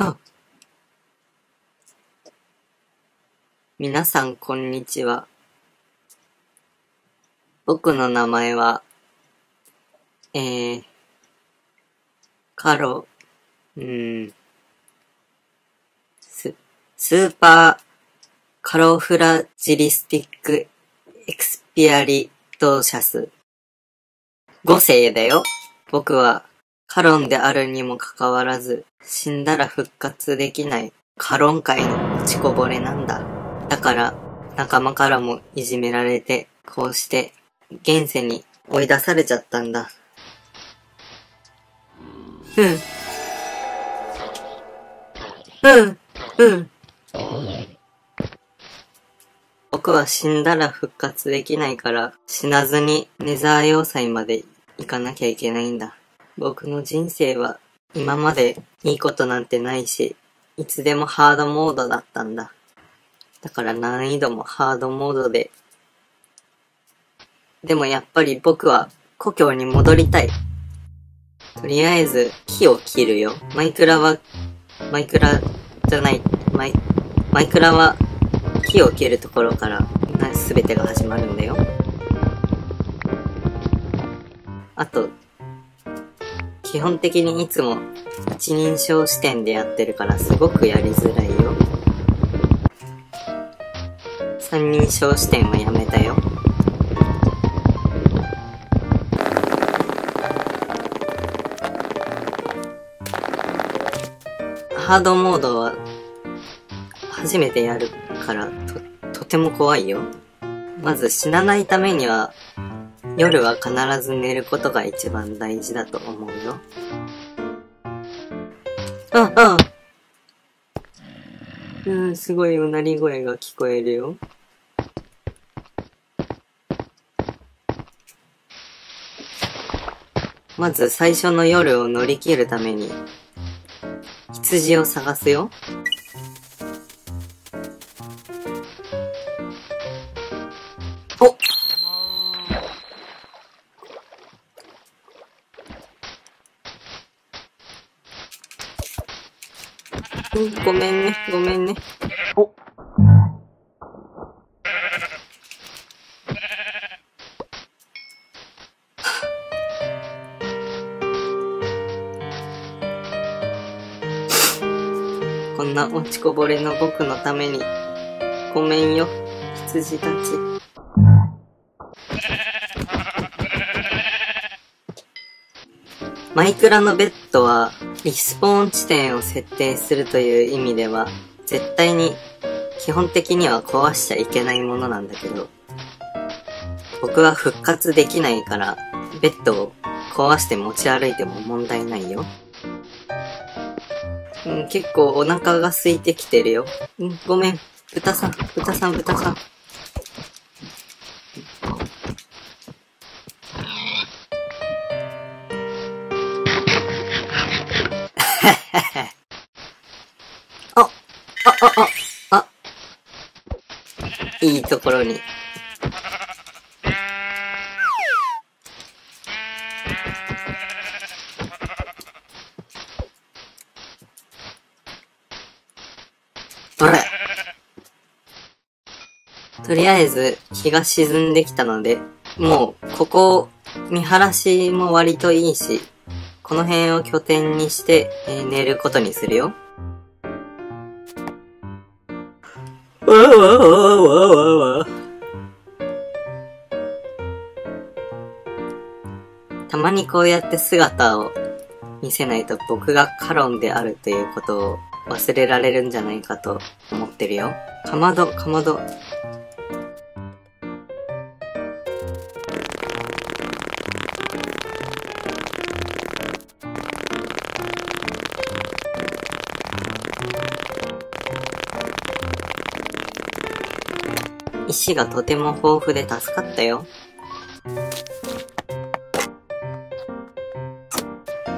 あ。皆さん、こんにちは。僕の名前は、えー、カロ、うん、ス、スーパーカロフラジリスティックエクスピアリドーシャス。5世だよ。僕はカロンであるにもかかわらず、死んだら復活できないカロン界の落ちこぼれなんだ。だから、仲間からもいじめられて、こうして、現世に追い出されちゃったんだ。うん。うん、うん。僕は死んだら復活できないから、死なずにネザー要塞まで行かなきゃいけないんだ。僕の人生は今までいいことなんてないし、いつでもハードモードだったんだ。だから難易度もハードモードで。でもやっぱり僕は故郷に戻りたい。とりあえず木を切るよ。マイクラは、マイクラじゃない、マイ、マイクラは木を切るところから全てが始まるんだよ。あと、基本的にいつも一人称視点でやってるからすごくやりづらいよ。三人称視点はやめたよ。ハードモードは初めてやるからと、とても怖いよ。まず死なないためには夜は必ず寝ることが一番大事だと思あ、あうん、すごいうなり声が聞こえるよ。まず最初の夜を乗り切るために、羊を探すよ。んな落ちこぼれの僕のために、ごめんよ、羊たち。マイクラのベッドはリスポーン地点を設定するという意味では、絶対に基本的には壊しちゃいけないものなんだけど、僕は復活できないから、ベッドを壊して持ち歩いても問題ないよ。うん、結構お腹が空いてきてるよ。うん、ごめん。豚さん、豚さん、豚さん。あ、あ、あ、あ、あ、いいところに。とりあえず、日が沈んできたので、もう、ここ、見晴らしも割といいし、この辺を拠点にして、えー、寝ることにするよ。わわわわわわたまにこうやって姿を見せないと僕がカロンであるということを忘れられるんじゃないかと思ってるよ。かまど、かまど。石がとても豊富で助かったよ。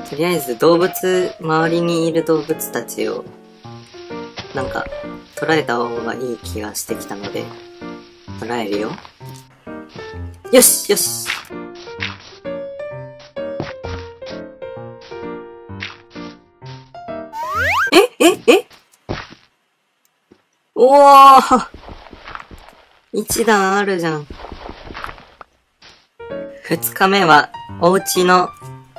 とりあえず動物、周りにいる動物たちを、なんか、捉えた方がいい気がしてきたので、捉えるよ。よしよしえええ？おー一段あるじゃん。二日目は、お家の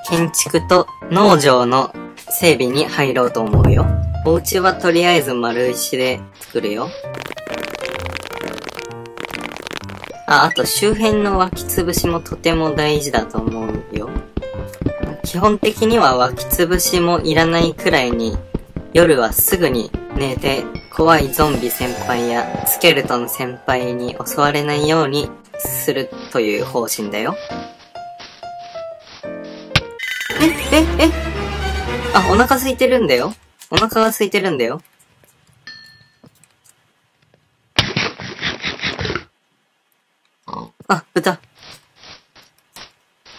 建築と農場の整備に入ろうと思うよ。お家はとりあえず丸石で作るよ。あ、あと周辺の湧き潰しもとても大事だと思うよ。基本的には湧き潰しもいらないくらいに、夜はすぐに寝て、怖いゾンビ先輩やスケルトン先輩に襲われないようにするという方針だよ。え、え、えあ、お腹空いてるんだよ。お腹が空いてるんだよ。あ、豚。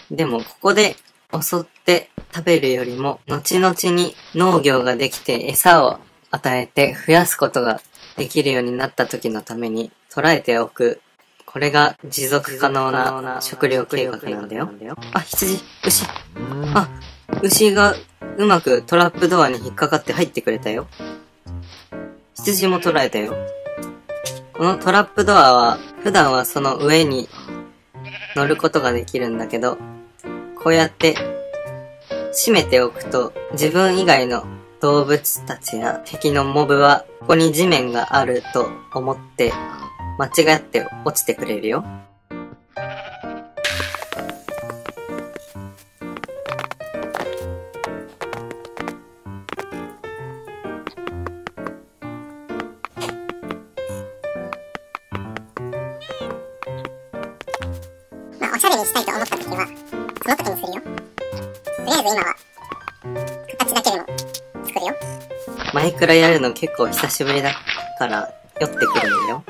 でも、ここで襲って食べるよりも、後々に農業ができて餌を与えて増やすことができるようになった時のために捉えておく。これが持続可能な食料計画なんだよ。あ、羊、牛。あ、牛がうまくトラップドアに引っかかって入ってくれたよ。羊も捉えたよ。このトラップドアは、普段はその上に乗ることができるんだけど、こうやって閉めておくと、自分以外の動物たちや敵のモブは、ここに地面があると思って、間違って落ちてくれるよ。まあ、おしゃれにしたいと思った時は、その時にするよ。とりあえず今は、マイクラやるの結構久しぶりだから酔ってくるんだよ。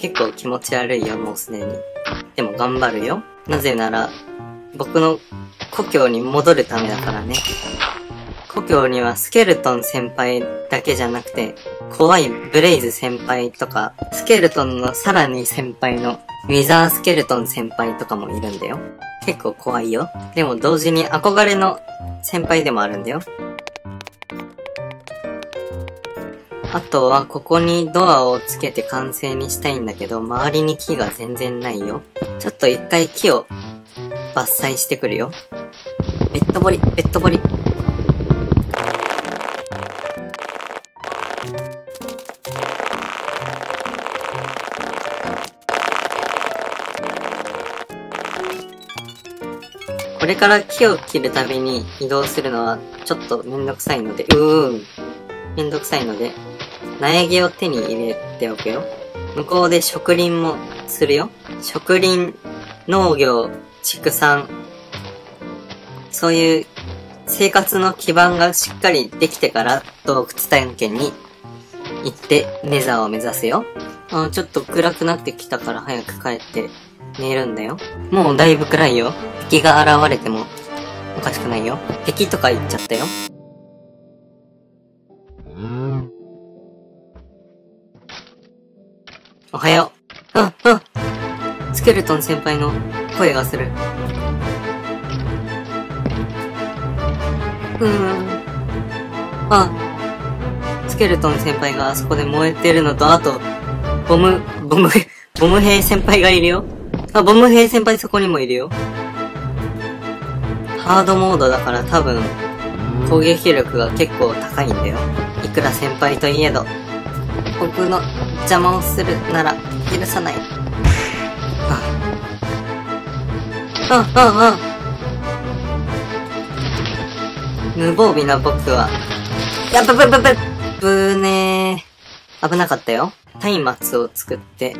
結構気持ち悪いよ、もうすでに。でも頑張るよ。なぜなら、僕の故郷に戻るためだからね。故郷にはスケルトン先輩だけじゃなくて、怖いブレイズ先輩とか、スケルトンのさらに先輩のウィザースケルトン先輩とかもいるんだよ。結構怖いよ。でも同時に憧れの先輩でもあるんだよ。あとは、ここにドアをつけて完成にしたいんだけど、周りに木が全然ないよ。ちょっと一回木を伐採してくるよ。ベッドボリ、ベッドボリ。これから木を切るたびに移動するのはちょっとめんどくさいので、うーん。めんどくさいので、苗木を手に入れておくよ。向こうで植林もするよ。植林、農業、畜産、そういう生活の基盤がしっかりできてから洞窟探検に行ってネザーを目指すよ。あちょっと暗くなってきたから早く帰って寝るんだよ。もうだいぶ暗いよ。敵が現れてもおかしくないよ。敵とか言っちゃったよ。おはよう。あ、あ、スケルトン先輩の声がする。うーん。あ、スケルトン先輩があそこで燃えてるのと、あと、ボム、ボム、ボム兵先輩がいるよ。あ、ボム兵先輩そこにもいるよ。ハードモードだから多分、攻撃力が結構高いんだよ。いくら先輩といえど、僕の邪魔をするなら許さない。ああ、あ、あ、あ。無防備な僕は、やっぶぶぶぶ、ぶーねー。危なかったよ。松明を作って、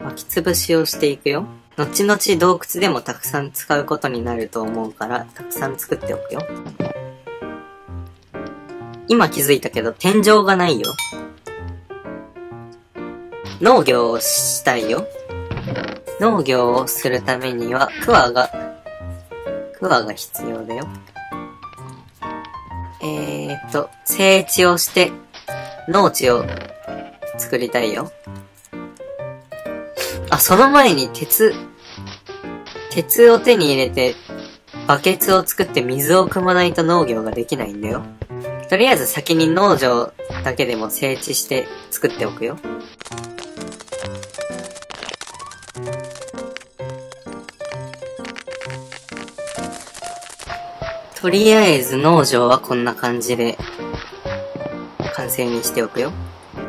巻き潰しをしていくよ。後々洞窟でもたくさん使うことになると思うから、たくさん作っておくよ。今気づいたけど、天井がないよ。農業をしたいよ。農業をするためには、クワが、クワが必要だよ。えーっと、整地をして、農地を作りたいよ。あ、その前に鉄、鉄を手に入れて、バケツを作って水を汲まないと農業ができないんだよ。とりあえず先に農場だけでも整地して作っておくよ。とりあえず農場はこんな感じで完成にしておくよ。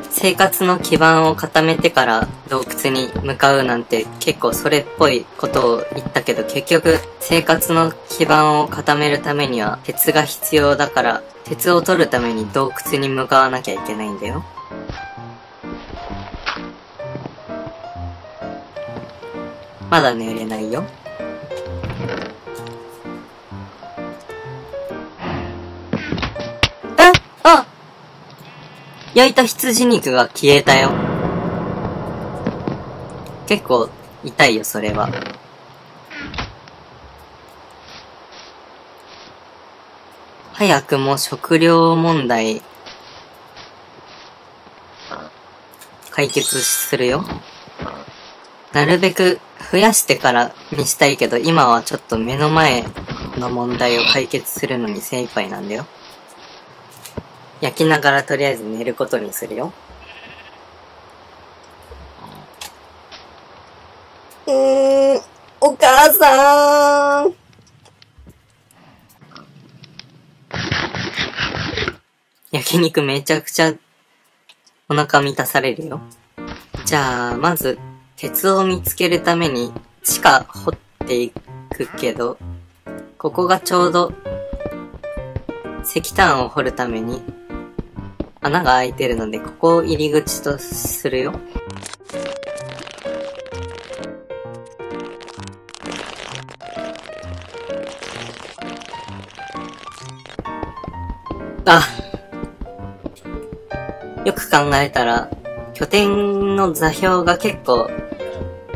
生活の基盤を固めてから洞窟に向かうなんて結構それっぽいことを言ったけど結局生活の基盤を固めるためには鉄が必要だから鉄を取るために洞窟に向かわなきゃいけないんだよ。まだ寝れないよ。焼いた羊肉が消えたよ。結構痛いよ、それは。早くも食料問題、解決するよ。なるべく増やしてからにしたいけど、今はちょっと目の前の問題を解決するのに精一杯なんだよ。焼きながらとりあえず寝ることにするよ。うーん、お母さん。焼肉めちゃくちゃお腹満たされるよ。じゃあ、まず、鉄を見つけるために地下掘っていくけど、ここがちょうど石炭を掘るために穴が開いてるので、ここを入り口とするよ。あ。よく考えたら、拠点の座標が結構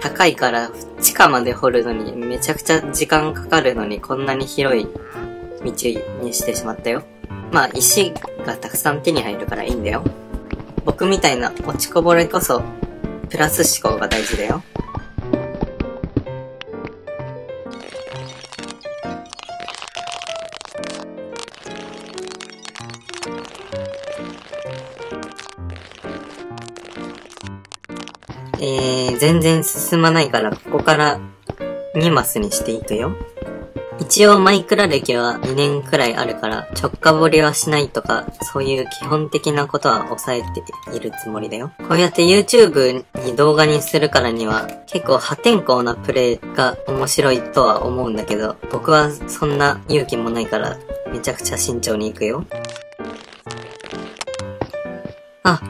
高いから、地下まで掘るのにめちゃくちゃ時間かかるのにこんなに広い道にしてしまったよ。まあ、石がたくさん手に入るからいいんだよ。僕みたいな落ちこぼれこそ、プラス思考が大事だよ。えー、全然進まないから、ここから2マスにしていくよ。一応マイクラ歴は2年くらいあるから、直下掘りはしないとか、そういう基本的なことは抑えているつもりだよ。こうやって YouTube に動画にするからには、結構破天荒なプレイが面白いとは思うんだけど、僕はそんな勇気もないから、めちゃくちゃ慎重に行くよ。あ、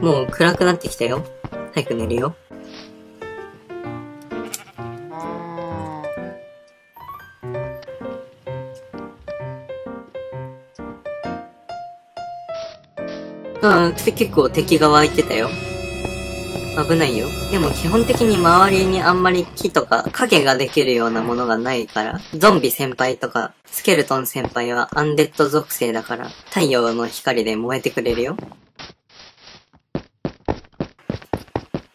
もう暗くなってきたよ。早く寝るよ。うん、結構敵が湧いてたよ。危ないよ。でも基本的に周りにあんまり木とか影ができるようなものがないから、ゾンビ先輩とかスケルトン先輩はアンデッド属性だから太陽の光で燃えてくれるよ。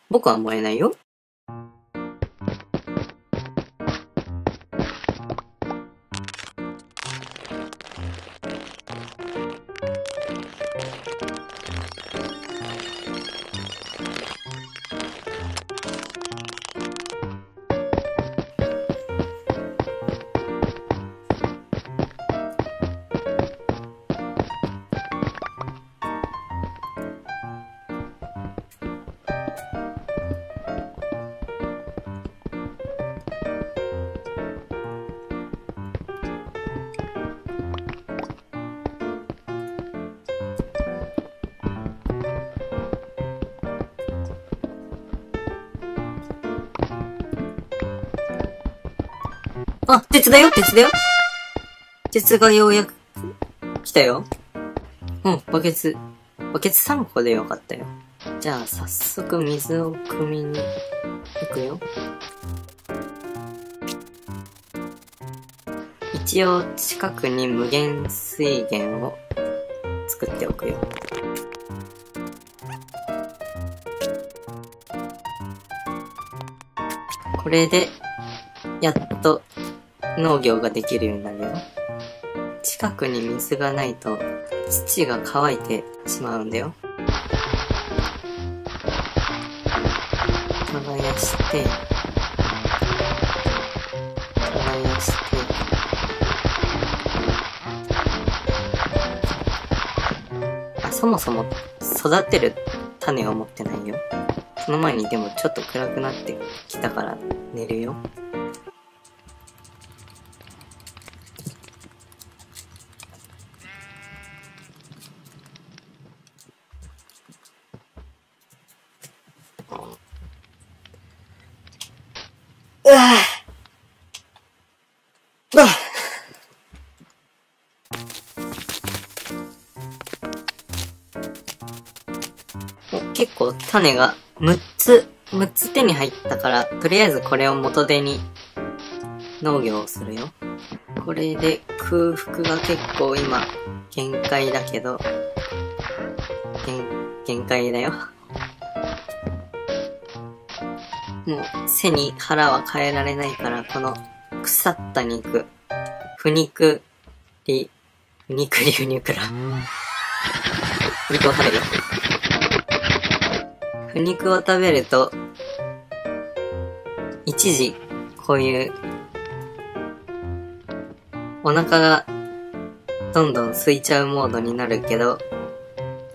僕は燃えないよ。あ、鉄だよ、鉄だよ。鉄がようやく来たよ。うん、バケツ。バケツ3個でよかったよ。じゃあ、早速水を汲みに行くよ。一応、近くに無限水源を作っておくよ。これで、農業ができるようになるよ。近くに水がないと土が乾いてしまうんだよ。耕して、耕して、あ、そもそも育てる種を持ってないよ。その前にでもちょっと暗くなってきたから寝るよ。種が6つ、6つ手に入ったから、とりあえずこれを元手に農業をするよ。これで空腹が結構今限界だけど、限、限界だよ。もう背に腹は変えられないから、この腐った肉、腐肉り、腐肉り腐肉ら。肉を食べる。腐肉を食べると、一時、こういう、お腹がどんどん空いちゃうモードになるけど、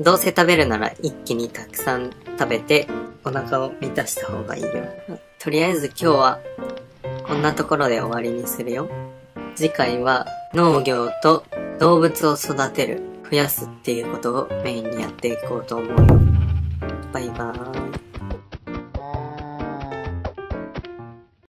どうせ食べるなら一気にたくさん食べてお腹を満たした方がいいよ。とりあえず今日はこんなところで終わりにするよ。次回は農業と動物を育てる、増やすっていうことをメインにやっていこうと思うよ。バイバーイ。